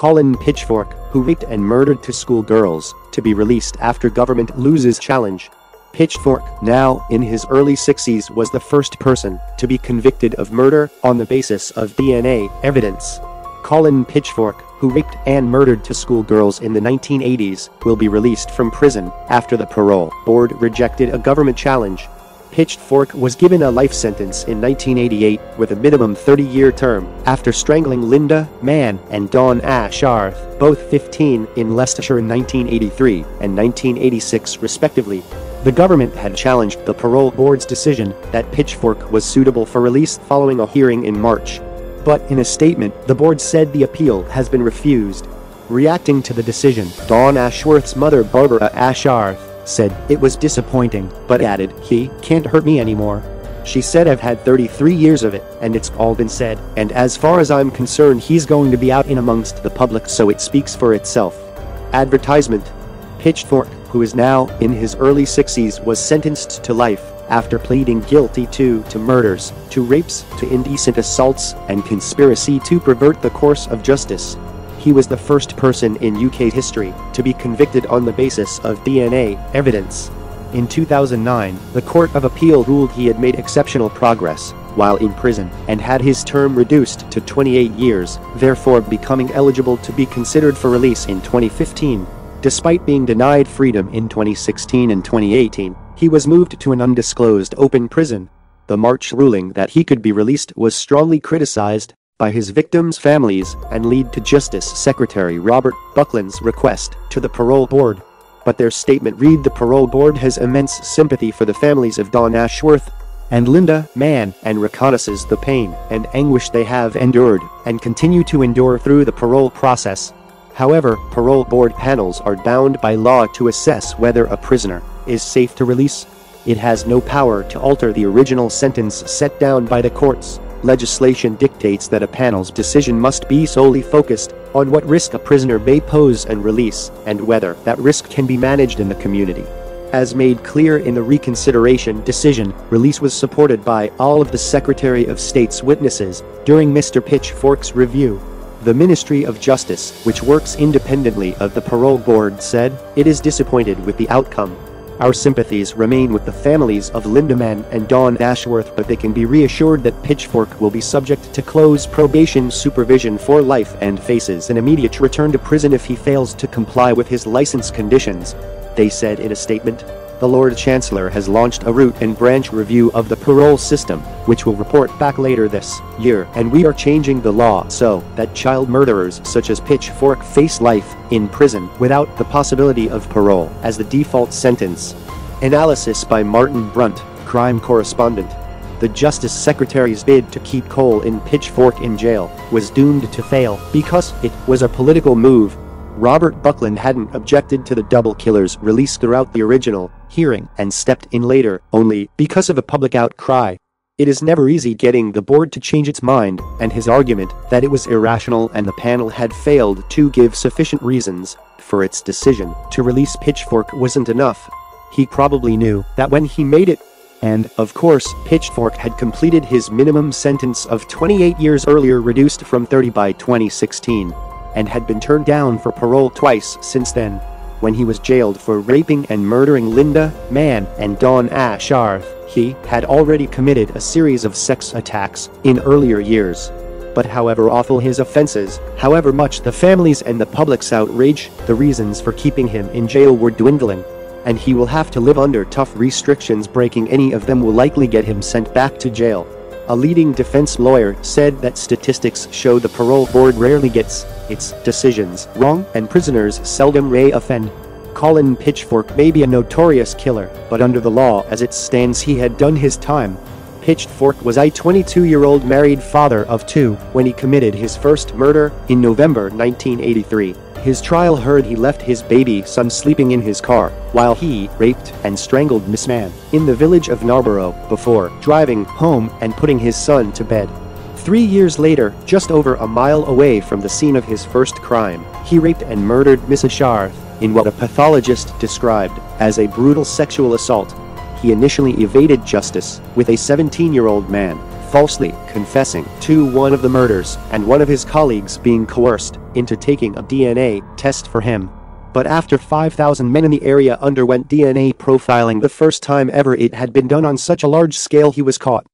Colin Pitchfork, who raped and murdered two schoolgirls, to be released after government loses challenge. Pitchfork, now in his early 60s was the first person to be convicted of murder on the basis of DNA evidence. Colin Pitchfork, who raped and murdered two schoolgirls in the 1980s, will be released from prison after the parole board rejected a government challenge. Pitchfork was given a life sentence in 1988 with a minimum 30-year term after strangling Linda Mann and Dawn Ashworth, both 15, in Leicestershire in 1983 and 1986 respectively. The government had challenged the parole board's decision that Pitchfork was suitable for release following a hearing in March. But in a statement, the board said the appeal has been refused. Reacting to the decision, Dawn Ashworth's mother Barbara Ashworth said it was disappointing, but added, he can't hurt me anymore. She said I've had 33 years of it, and it's all been said, and as far as I'm concerned he's going to be out in amongst the public so it speaks for itself. Advertisement. Pitchfork, who is now in his early 60s was sentenced to life after pleading guilty to to murders, to rapes, to indecent assaults, and conspiracy to pervert the course of justice. He was the first person in UK history to be convicted on the basis of DNA evidence. In 2009, the Court of Appeal ruled he had made exceptional progress while in prison and had his term reduced to 28 years, therefore becoming eligible to be considered for release in 2015. Despite being denied freedom in 2016 and 2018, he was moved to an undisclosed open prison. The March ruling that he could be released was strongly criticized by his victims' families and lead to Justice Secretary Robert Buckland's request to the parole board. But their statement read the parole board has immense sympathy for the families of Dawn Ashworth and Linda Mann and reconnaissances the pain and anguish they have endured and continue to endure through the parole process. However, parole board panels are bound by law to assess whether a prisoner is safe to release. It has no power to alter the original sentence set down by the courts. Legislation dictates that a panel's decision must be solely focused on what risk a prisoner may pose and release, and whether that risk can be managed in the community. As made clear in the reconsideration decision, release was supported by all of the Secretary of State's witnesses during Mr. Pitchfork's review. The Ministry of Justice, which works independently of the parole board, said it is disappointed with the outcome. Our sympathies remain with the families of Linda Mann and Dawn Ashworth, but they can be reassured that Pitchfork will be subject to close probation supervision for life and faces an immediate return to prison if he fails to comply with his license conditions. They said in a statement the Lord Chancellor has launched a root and branch review of the parole system, which will report back later this year, and we are changing the law so that child murderers such as Pitchfork face life in prison without the possibility of parole as the default sentence. Analysis by Martin Brunt, crime correspondent. The Justice Secretary's bid to keep Colin Pitchfork in jail was doomed to fail because it was a political move Robert Buckland hadn't objected to the double killer's release throughout the original hearing and stepped in later only because of a public outcry. It is never easy getting the board to change its mind, and his argument that it was irrational and the panel had failed to give sufficient reasons for its decision to release Pitchfork wasn't enough. He probably knew that when he made it and, of course, Pitchfork had completed his minimum sentence of 28 years earlier reduced from 30 by 2016 and had been turned down for parole twice since then, when he was jailed for raping and murdering Linda Mann and Dawn Ashworth. He had already committed a series of sex attacks in earlier years. But however awful his offenses, however much the families and the public's outrage, the reasons for keeping him in jail were dwindling. And he will have to live under tough restrictions breaking any of them will likely get him sent back to jail. A leading defense lawyer said that statistics show the parole board rarely gets its decisions wrong and prisoners seldom re-offend. Colin Pitchfork may be a notorious killer, but under the law as it stands he had done his time. Pitchfork was a 22-year-old married father of two when he committed his first murder in November 1983. His trial heard he left his baby son sleeping in his car while he raped and strangled Miss Mann in the village of Narborough before driving home and putting his son to bed. Three years later, just over a mile away from the scene of his first crime, he raped and murdered Miss Ashworth in what a pathologist described as a brutal sexual assault. He initially evaded justice with a 17-year-old man falsely confessing to one of the murders and one of his colleagues being coerced into taking a DNA test for him. But after 5,000 men in the area underwent DNA profiling the first time ever it had been done on such a large scale he was caught.